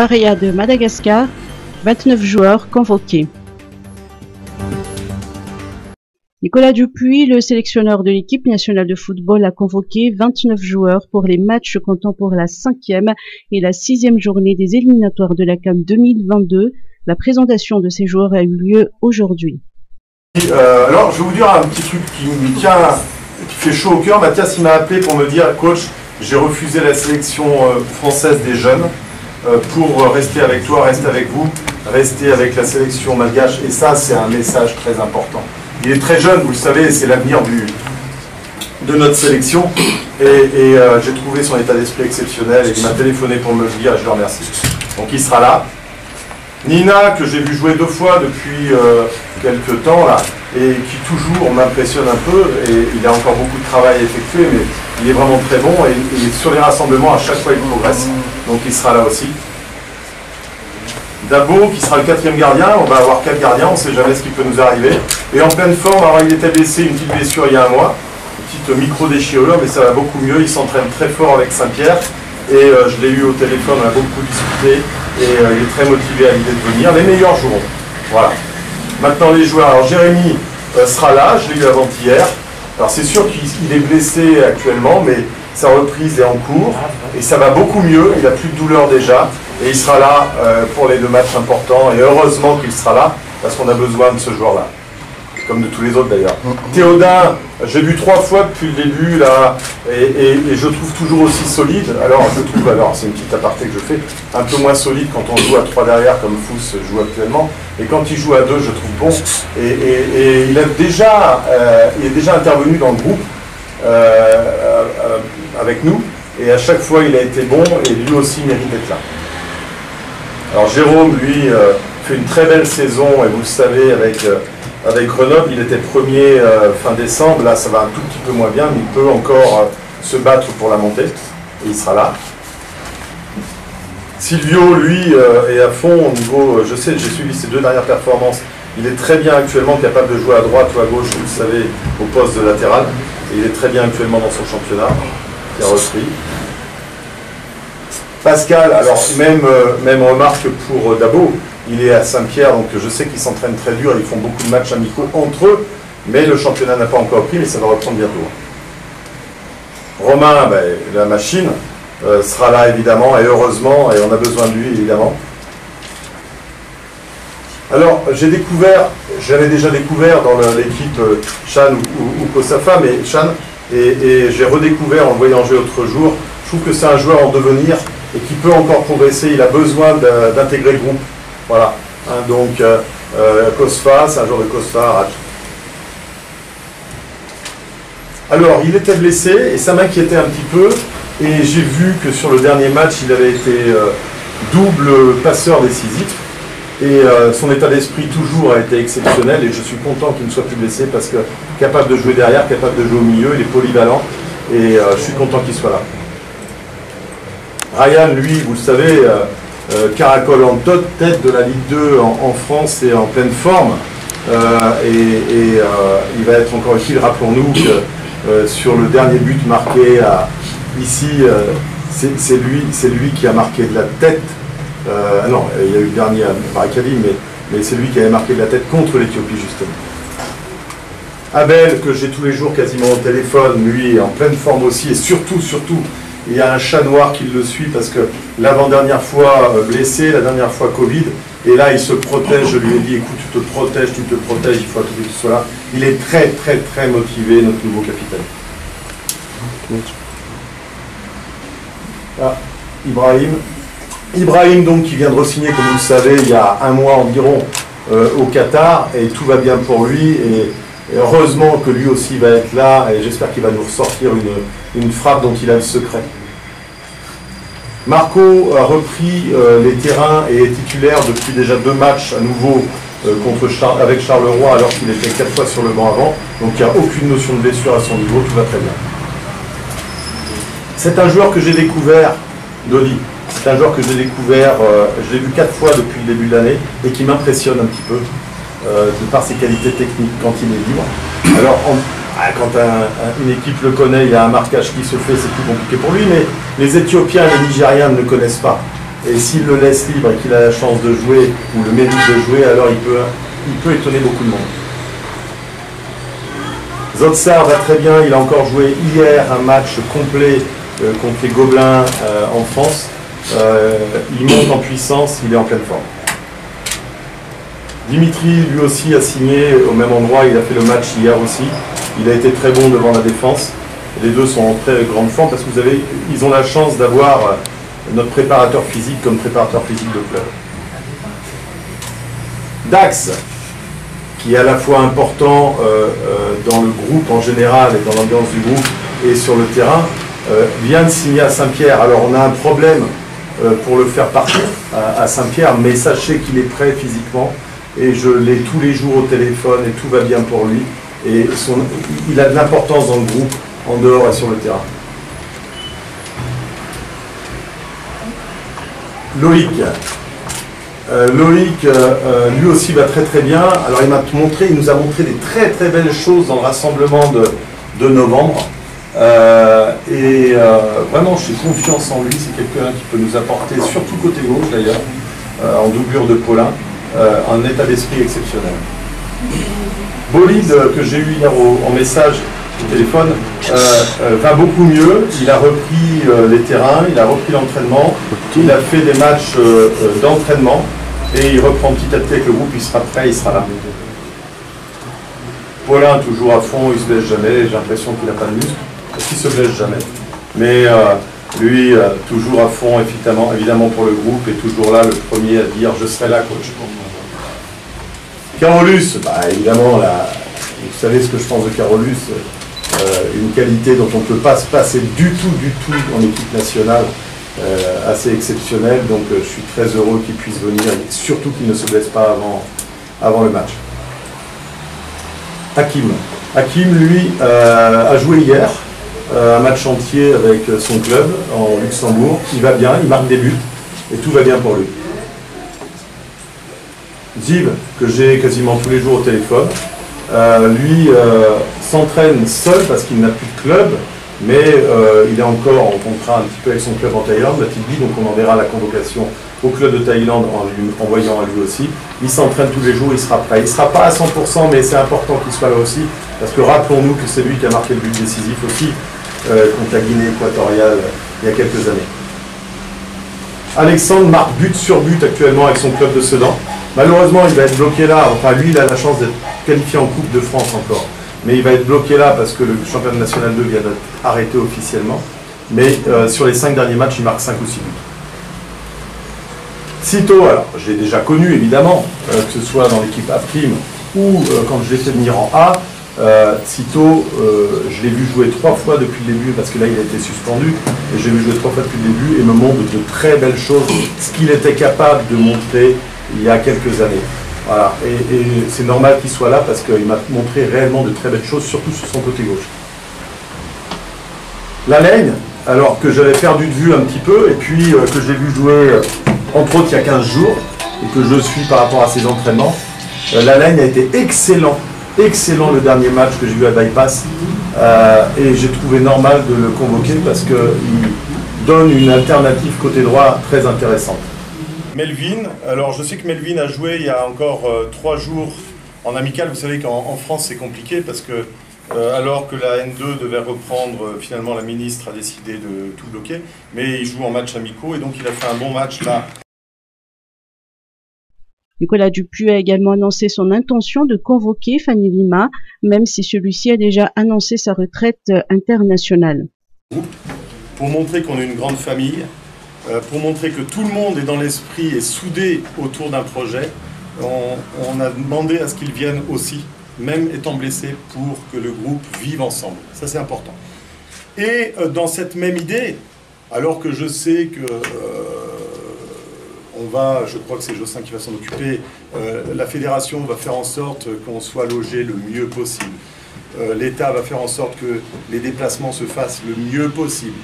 Barea de Madagascar, 29 joueurs convoqués. Nicolas Dupuis, le sélectionneur de l'équipe nationale de football, a convoqué 29 joueurs pour les matchs comptant pour la cinquième et la sixième journée des éliminatoires de la CAM 2022. La présentation de ces joueurs a eu lieu aujourd'hui. Euh, alors, je vais vous dire un petit truc qui me tient, qui fait chaud au cœur. Mathias, il m'a appelé pour me dire, coach, j'ai refusé la sélection euh, française des jeunes pour rester avec toi, rester avec vous, rester avec la sélection malgache. Et ça, c'est un message très important. Il est très jeune, vous le savez, c'est l'avenir de notre sélection. Et, euh, j'ai trouvé son état d'esprit exceptionnel et il m'a téléphoné pour me le dire je le remercie. Donc il sera là. Nina, que j'ai vu jouer deux fois depuis euh, quelques temps, là, et qui toujours m'impressionne un peu, et il a encore beaucoup de travail à effectuer, mais il est vraiment très bon, et sur les rassemblements, à chaque fois, il progresse. Donc il sera là aussi. Dabo, qui sera le quatrième gardien. On va avoir quatre gardiens, on ne sait jamais ce qui peut nous arriver. Et en pleine forme, alors il était blessé, une petite blessure il y a un mois, une petite micro-déchirure, mais ça va beaucoup mieux. Il s'entraîne très fort avec Saint-Pierre. Et euh, je l'ai eu au téléphone, on a beaucoup discuté. Et euh, il est très motivé à l'idée de venir. Les meilleurs joueront. Voilà. Maintenant les joueurs. Alors Jérémy euh, sera là, je l'ai eu avant-hier. Alors c'est sûr qu'il est blessé actuellement, mais sa reprise est en cours. Et ça va beaucoup mieux, il n'a plus de douleur déjà. Et il sera là euh, pour les deux matchs importants. Et heureusement qu'il sera là, parce qu'on a besoin de ce joueur-là. Comme de tous les autres d'ailleurs. Théodin, j'ai vu trois fois depuis le début, là, et, je trouve toujours aussi solide. Alors, je trouve, alors, c'est une petite aparté que je fais, un peu moins solide quand on joue à trois derrière, comme Fous joue actuellement. Et quand il joue à deux, je trouve bon. Et, il, a déjà, euh, il est déjà intervenu dans le groupe euh, avec nous. Et à chaque fois, il a été bon, et lui aussi mérite d'être là. Alors Jérôme, lui, euh, fait une très belle saison, et vous le savez, avec, euh, avec Grenoble, il était premier euh, fin décembre, là ça va un tout petit peu moins bien, mais il peut encore se battre pour la montée, et il sera là. Silvio, lui, est à fond au niveau, je sais, j'ai suivi ses deux dernières performances, il est très bien actuellement capable de jouer à droite ou à gauche, vous le savez, au poste de latéral, et il est très bien actuellement dans son championnat, qui a repris. Pascal, alors même, euh, même remarque pour euh, Dabo, il est à Saint-Pierre, donc je sais qu'ils s'entraînent très dur, ils font beaucoup de matchs amicaux entre eux, mais le championnat n'a pas encore pris, mais ça va reprendre bientôt. Romain, ben, la machine, euh, sera là évidemment, et heureusement, et on a besoin de lui évidemment. Alors, j'ai découvert, j'avais déjà découvert dans l'équipe Chan ou, Kosafa, mais Chan, et, j'ai redécouvert en le voyant jouer l'autre jour, je trouve que c'est un joueur en devenir, et qui peut encore progresser, il a besoin d'intégrer le groupe. Voilà. Hein, donc, euh, euh, Cosfa, c'est un joueur de Cosfa. Alors, il était blessé et ça m'inquiétait un petit peu. Et j'ai vu que sur le dernier match, il avait été euh, double passeur décisif. Et son état d'esprit toujours a été exceptionnel. Et je suis content qu'il ne soit plus blessé parce que capable de jouer derrière, capable de jouer au milieu, il est polyvalent. Et je suis content qu'il soit là. Ryan, lui, vous le savez, euh, euh, caracole en tête de la Ligue 2 en, France et en pleine forme. Euh, et, il va être encore utile. Rappelons-nous que sur le dernier but marqué ici, c'est lui, lui qui a marqué de la tête. non, il y a eu le dernier à mais, mais c'est lui qui avait marqué de la tête contre l'Éthiopie, justement. Abel, que j'ai tous les jours quasiment au téléphone, lui est en pleine forme aussi, et surtout, surtout, il y a un chat noir qui le suit parce que l'avant-dernière fois euh, blessé, la dernière fois Covid, et là il se protège, je lui ai dit écoute tu te protèges, tu te protèges, il faut que tu sois là. Il est très très très motivé, notre nouveau capitaine. Ah, Ibrahim. Ibrahim donc qui vient de re-signer, comme vous le savez, il y a un mois environ euh, au Qatar, et tout va bien pour lui, et heureusement que lui aussi va être là, et j'espère qu'il va nous ressortir une, une frappe dont il a le secret. Marco a repris euh, les terrains et est titulaire depuis déjà deux matchs à nouveau euh, avec Charleroi alors qu'il était quatre fois sur le banc avant. Donc il n'y a aucune notion de blessure à son niveau, tout va très bien. C'est un joueur que j'ai découvert, Dolly. C'est un joueur que j'ai découvert, euh, je l'ai vu quatre fois depuis le début de l'année et qui m'impressionne un petit peu de par ses qualités techniques quand il est libre. Alors ah, quand une équipe le connaît, il y a un marquage qui se fait, c'est plus compliqué pour lui, mais les Éthiopiens et les Nigériens ne le connaissent pas. Et s'il le laisse libre et qu'il a la chance de jouer ou le mérite de jouer, alors il peut, il peut étonner beaucoup de monde. Zotsar va très bien, il a encore joué hier un match complet euh, contre les Gobelins euh, en France. Euh, il monte en puissance, il est en pleine forme. Dimitri, lui aussi, a signé au même endroit, il a fait le match hier aussi. Il a été très bon devant la défense. Les deux sont en très grande forme parce que vous avez, ils ont la chance d'avoir notre préparateur physique comme préparateur physique de club. Dax, qui est à la fois important euh, euh, dans le groupe en général et dans l'ambiance du groupe et sur le terrain, euh, vient de signer à Saint-Pierre. Alors on a un problème pour le faire partir à, Saint-Pierre, mais sachez qu'il est prêt physiquement et je l'ai tous les jours au téléphone et tout va bien pour lui. Et il a de l'importance dans le groupe, en dehors et sur le terrain. Loïc, euh, Loïc, euh, euh, lui aussi va très très bien. Alors il m'a montré, il nous a montré des très très belles choses dans le rassemblement de, novembre. et vraiment, j'ai confiance en lui. C'est quelqu'un qui peut nous apporter, surtout côté gauche d'ailleurs, en doublure de Paulin, un état d'esprit exceptionnel. Bolide, que j'ai eu hier en message au téléphone, va beaucoup mieux. Il a repris les terrains, il a repris l'entraînement, il a fait des matchs d'entraînement. Et il reprend petit à petit avec le groupe, il sera prêt, il sera là. Paulin, toujours à fond, il se blesse jamais, j'ai l'impression qu'il n'a pas de muscle, parce qu'il se blesse jamais. Mais euh, lui, euh, toujours à fond, évidemment, évidemment pour le groupe, et toujours là, le premier à dire je serai là, coach. Carolus, bah, évidemment, vous savez ce que je pense de Carolus, euh, une qualité dont on ne peut pas se passer du tout, du tout en équipe nationale. Euh, assez exceptionnel. Donc euh, je suis très heureux qu'il puisse venir surtout qu'il ne se blesse pas avant, le match. Hakim. Hakim, lui, a joué hier un match entier avec son club en Luxembourg. Il va bien, il marque des buts et tout va bien pour lui. Ziv, que j'ai quasiment tous les jours au téléphone, lui s'entraîne seul parce qu'il n'a plus de club mais euh, il est encore en contrat un petit peu avec son club en Thaïlande, la TB, donc on enverra la convocation au club de Thaïlande en, lui, voyant à lui aussi. Il s'entraîne tous les jours, il sera prêt. Il ne sera pas à 100%, mais c'est important qu'il soit là aussi, parce que rappelons-nous que c'est lui qui a marqué le but décisif aussi euh, contre la Guinée équatoriale il y a quelques années. Alexandre marque but sur but actuellement avec son club de Sedan. Malheureusement, il va être bloqué là. Enfin, lui, il a la chance d'être qualifié en Coupe de France encore mais il va être bloqué là parce que le championnat national 2 vient d'être arrêté officiellement. Mais euh, sur les cinq derniers matchs, il marque 5 ou 6 buts. Cito, alors je l'ai déjà connu évidemment, euh, que ce soit dans l'équipe A ou euh, quand je l'ai fait venir en A. Cito, je l'ai vu jouer trois fois depuis le début parce que là il a été suspendu et j'ai vu jouer trois fois depuis le début et me montre de très belles choses, ce qu'il était capable de montrer il y a quelques années. Voilà. Et, c'est normal qu'il soit là parce qu'il m'a montré réellement de très belles choses, surtout sur son côté gauche. La Laine, alors que j'avais perdu de vue un petit peu, et puis euh, que j'ai vu jouer, euh, entre autres, il y a 15 jours, et que je suis par rapport à ses entraînements, euh, la Laine a été excellent, excellent le dernier match que j'ai vu à Bypass, et j'ai trouvé normal de le convoquer parce qu'il donne une alternative côté droit très intéressante. Melvin, alors je sais que Melvin a joué il y a encore euh, trois jours en amical. Vous savez qu'en France c'est compliqué parce que euh, alors que la N2 devait reprendre, euh, finalement la ministre a décidé de tout bloquer, mais il joue en match amicaux et donc il a fait un bon match là. Nicolas Dupuis a également annoncé son intention de convoquer Fanny Lima, même si celui-ci a déjà annoncé sa retraite internationale. Pour montrer qu'on est une grande famille, pour montrer que tout le monde est dans l'esprit et soudé autour d'un projet, on, a demandé à ce qu'ils viennent aussi, même étant blessés, pour que le groupe vive ensemble. Ça, c'est important. Et euh, dans cette même idée, alors que je sais que euh, je crois que c'est Jossin qui va s'en occuper, la fédération va faire en sorte qu'on soit logé le mieux possible. L'État va faire en sorte que les déplacements se fassent le mieux possible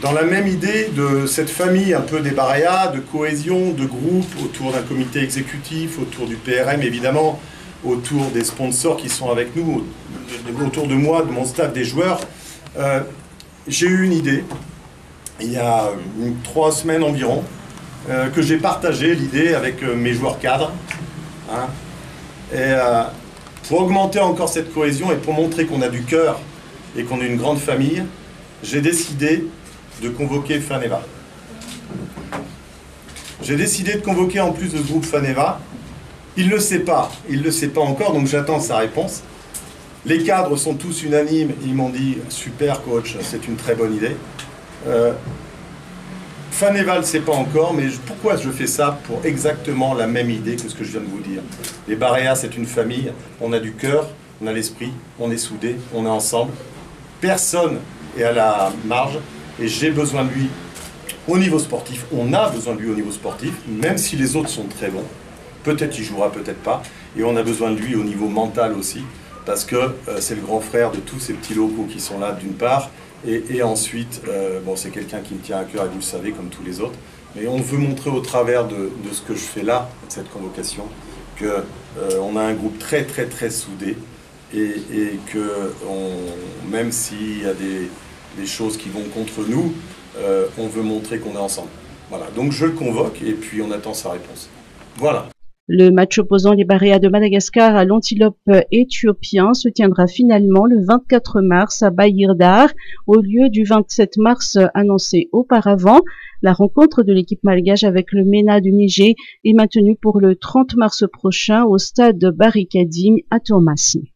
dans la même idée de cette famille un peu débaraya, de cohésion, de groupe autour d'un comité exécutif, autour du PRM évidemment, autour des sponsors qui sont avec nous, autour de moi, de mon staff, des joueurs, euh, j'ai eu une idée, il y a trois semaines environ, euh, que j'ai partagé l'idée avec euh, mes joueurs cadres. Hein. et pour augmenter encore cette cohésion et pour montrer qu'on a du cœur et qu'on est une grande famille, j'ai décidé de convoquer Faneva. J'ai décidé de convoquer en plus de ce groupe Faneva. Il ne le sait pas, il ne le sait pas encore, donc j'attends sa réponse. Les cadres sont tous unanimes, ils m'ont dit super coach, c'est une très bonne idée. Euh, Faneva ne le sait pas encore, mais pourquoi je fais ça Pour exactement la même idée que ce que je viens de vous dire? Les Baréas, c'est une famille, on a du cœur, on a l'esprit, on est soudés, on est ensemble. Personne est à la marge et j'ai besoin de lui au niveau sportif. On a besoin de lui au niveau sportif, même si les autres sont très bons. Peut-être il jouera, peut-être pas. Et on a besoin de lui au niveau mental aussi, parce que euh, c'est le grand frère de tous ces petits locaux qui sont là, d'une part. Et, ensuite, euh, bon, c'est quelqu'un qui me tient à cœur, et vous le savez, comme tous les autres. Mais on veut montrer au travers de, ce que je fais là, cette convocation, qu'on euh, a un groupe très, très, très soudé. Et, que même s'il y a des, des choses qui vont contre nous, euh, on veut montrer qu'on est ensemble. Voilà, donc je convoque et puis on attend sa réponse. Voilà. Le match opposant les Baréas de Madagascar à l'antilope éthiopien se tiendra finalement le 24 mars à Bahirdar au lieu du 27 mars annoncé auparavant. La rencontre de l'équipe malgache avec le MENA du Niger est maintenue pour le 30 mars prochain au stade Barikadim à Tomassi.